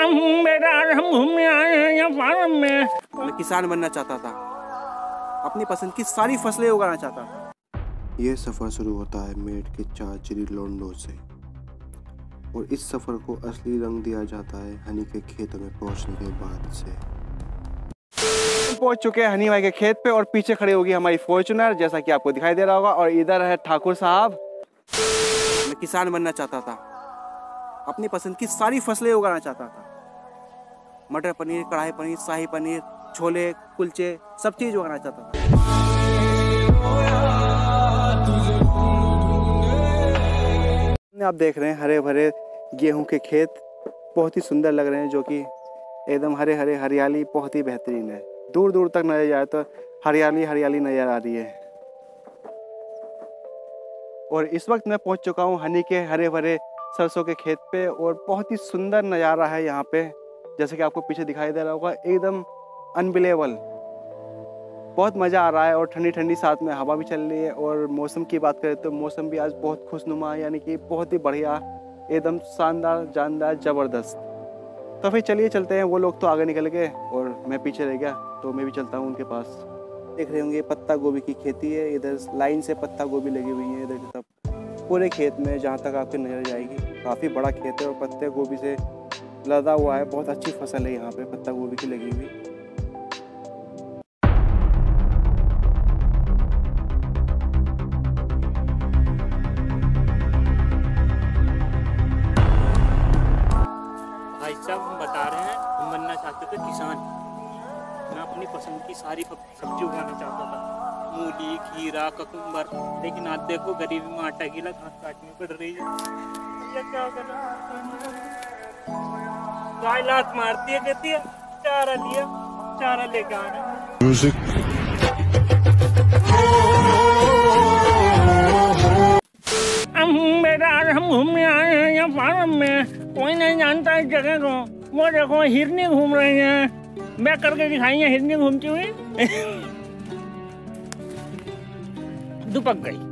हम बेटा हम घूमने आए हैं यहाँ फार्म में। मैं किसान बनना चाहता था। अपनी पसंद की सारी फ़सलें उगाना चाहता था। ये सफ़र शुरू होता है मेड के चार चिरी लोंडो से। और इस सफ़र को असली रंग दिया जाता है हनी के खेतों में पहुँचने के बाद से। पहुँच चुके हैं हनी भाई के खेत पे और पीछे खड़ी होगी हमारी फॉर्चुनर जैसा कि आपको दिखाई दे रहा होगा और इधर है ठाकुर साहब। मैं किसान बनना चाहता था। अपनी पसंद की सारी फ़सलें उगाना चाहता था। मटर पनीर, कढ़ाई पनीर, शाही पनीर, छोले, कुलचे, सब चीज़ उगाना चाहता था। आप देख रहे हैं हरे भरे गेहूँ के खेत। बहुत ही सुंदर लग रहे हैं जो कि एकदम हरे हरे हरियाली बहुत ही बेहतरीन है। दूर दूर तक नज़र जाए तो हरियाली हरियाली नज़र आ रही है। और इस वक्त मैं पहुँच चुका हूँ हनी के हरे भरे सरसों के खेत पे और बहुत ही सुंदर नज़ारा है यहाँ पे। जैसे कि आपको पीछे दिखाई दे रहा होगा, एकदम अनबिलेबल बहुत मज़ा आ रहा है और ठंडी ठंडी साथ में हवा भी चल रही है और मौसम की बात करें तो मौसम भी आज बहुत खुशनुमा, यानी कि बहुत ही बढ़िया, एकदम शानदार, जानदार, ज़बरदस्त। तो फिर चलिए चलते हैं, वो लोग तो आगे निकल गए और मैं पीछे रह गया तो मैं भी चलता हूँ उनके पास। देख रहे होंगे, पत्ता गोभी की खेती है, इधर लाइन से पत्ता गोभी लगी हुई है, इधर की पूरे खेत में जहाँ तक आपकी नज़र जाएगी, काफ़ी बड़ा खेत है और पत्ते गोभी से लदा हुआ है, बहुत अच्छी फ़सल है यहाँ पे, पत्ता गोभी की लगी हुई। साहब, हम बता रहे हैं, हम बनना चाहते थे किसान। मैं अपनी पसंद की सारी सब्ज़ी उगाना चाहता था। मूली, खीरा ककुम्बर लेकिन आज देखो, गरीबी में आटा गीला घास काटनी पड़ रही है? गाय लात मारती है कहती है चारा लिया चारा लेके आना। बेटा आज हम घूमने आए हैं यहाँ फार्म में। कोई नहीं जानता इस जगह को। वो देखो हिरनी घूम रही है। मैं करके दिखाई है हिरनी घूमती हुई। दुपक गई।